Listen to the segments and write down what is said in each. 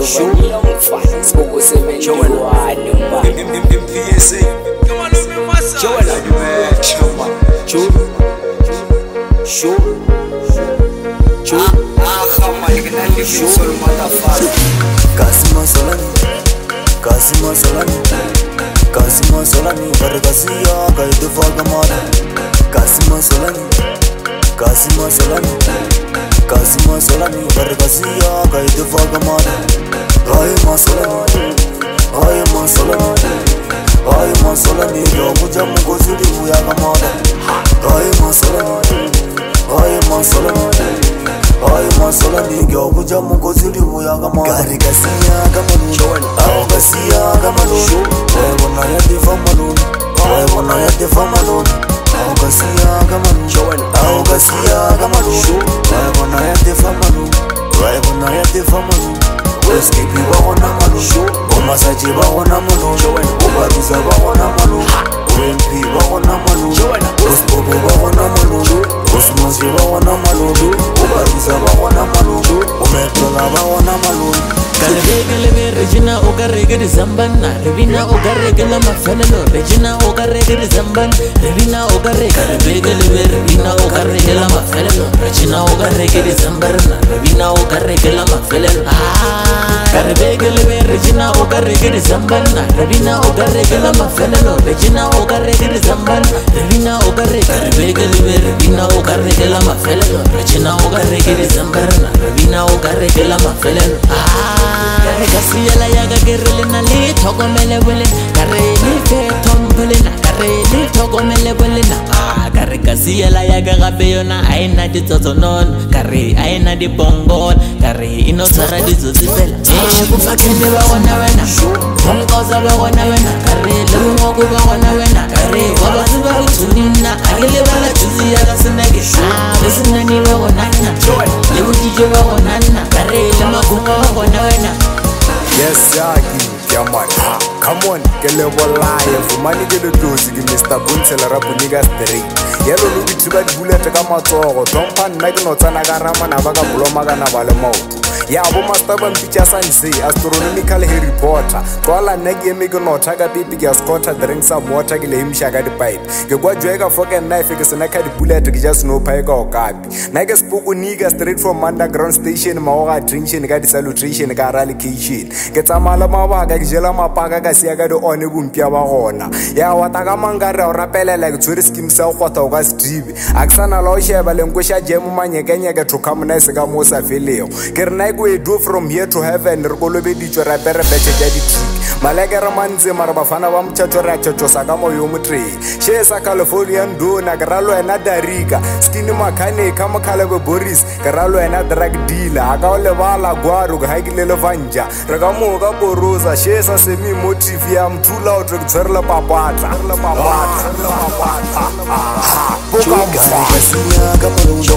the money I'm fine Smoke with seven, you know I know my MPSA Joel, I do it Chama Joel Joel Joel Ah, Chama, you can only feel so motherfucker Kasima Solani Kasima Solani Kasima Solani Vargasiya Kaidu Fagamara Kasima Solani Kasima Solani kasi masalami bari kasi ya kai te faga mata ai masalami ai masalami ai masalami yo muja mugo zuri buya ga mata ai masalami ai masalami ai masalami yo muja mugo zuri buya ga mata kari kasi ya ga malu ai kasi ya ga malu ai wana ya te fa malu ai wana ya te fa malu ai kasi ya ga malu ugareke rizambana rivina ugareke la mafanelo rejina ugareke rizambana rivina ugareke rivege live rivina ugareke la mafanelo rejina ugareke rizambana rivina ugareke la mafanelo karibege ah, live rejina ugareke rizambana rivina ugareke la mafanelo rejina ugareke rizambana rivina ugareke karibege live rivina ugareke la mafanelo rejina ugareke rizambana rivina ugareke la mafanelo ah re ka siela yaka ke re lena le tlhokomele bolena ka re lefe thompho lena ka re le tlhokomele bolena ah, ka re ka siela yaka gape yona a e na ditsotsonono ka re a e na dipongola ka re e no tshwara ditsotsi fela kofakene eh, ba gona wena gomkosa ba gona wena ka re le bongoko ba gona wena ka re wa batsi ba botshonna a ke lebala tsotsi yaka senake le ah, senane ba gonana le bodijo ba gona comon ke le bolaye fumane ke le tosi ke mr bontshela ra bonika strat yelo lo bithuba dibulete ka matsogo tlhompa nna ke no tsena ka ramanaba ka bolomakana ba le maoto yabo mastabampitsa sanzi astronomical heripota kwala nakiemekenotha ka pipi ke ascota drink somwater ke lehimsha ka dipipe ngekwajweka fok and knife ke sena ka dibullet ke ja snowpie ka okapi nake spokunika straight from underground station maoga attention ka disalutration ka ralication ke tsamala mabaka ke jela mapaka ka sia ka di-one bompia ba gona yawa taka mangkare o rapelela ke tshwere skim sa go kgotha o ka sedribe a ke sanala o sheba lenkosa jemo manyekenyeke thokamonise ka moo sa felego ke re nae kwedu from here to heaven re koloveditswe re apere bese ja ditrik malaka re mantsi mare bafana ba mothatho re a tshatsosa ka moyo motreng she sa californian dona ke ra le wena darika skini makhanika mokhalebe boris ke ra le wena drug dealer a ka o lebala gwaro ke gakile le vanja re ka moo ka borosa she sa semi motive ya mthula otre ke tshwerele papatla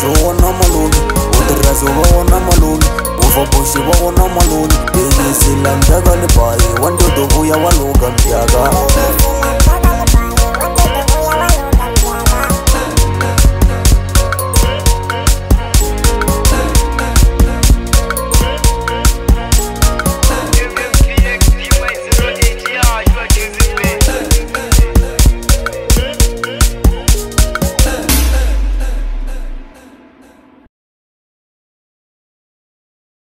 boxi wona maloni udirazi va wona maloni ufa boxi va wona maloni ivisi landzaka ni bayiwa